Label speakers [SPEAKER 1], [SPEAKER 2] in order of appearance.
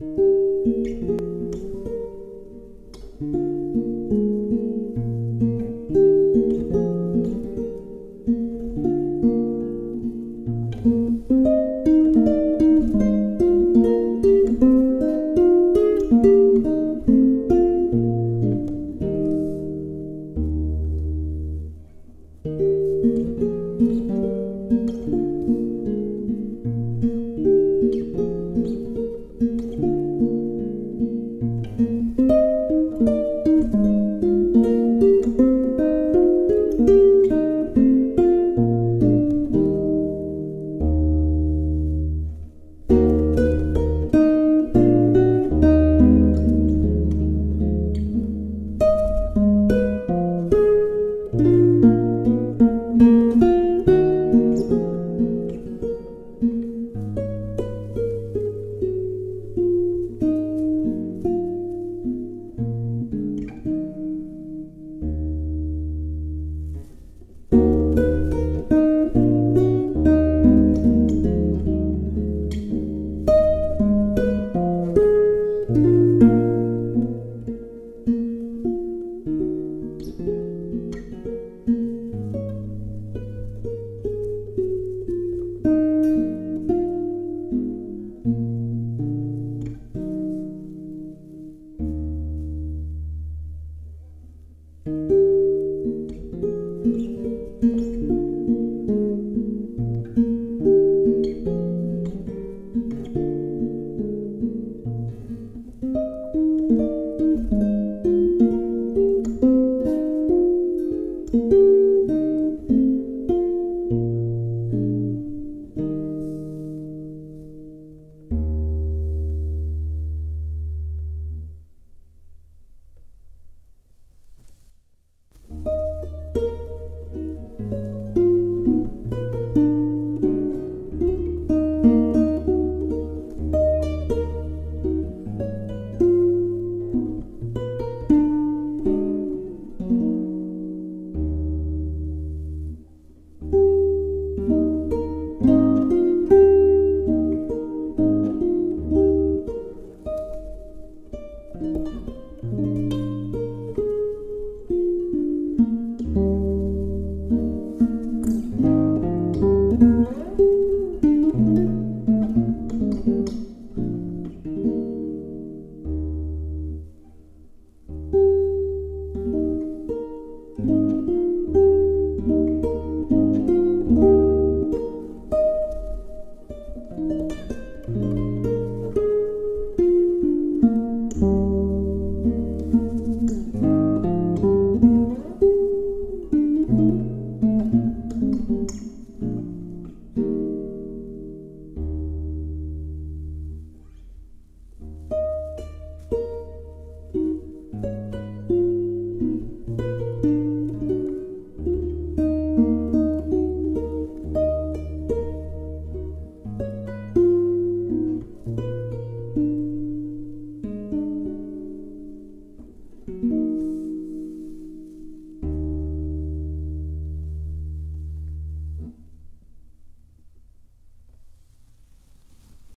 [SPEAKER 1] Música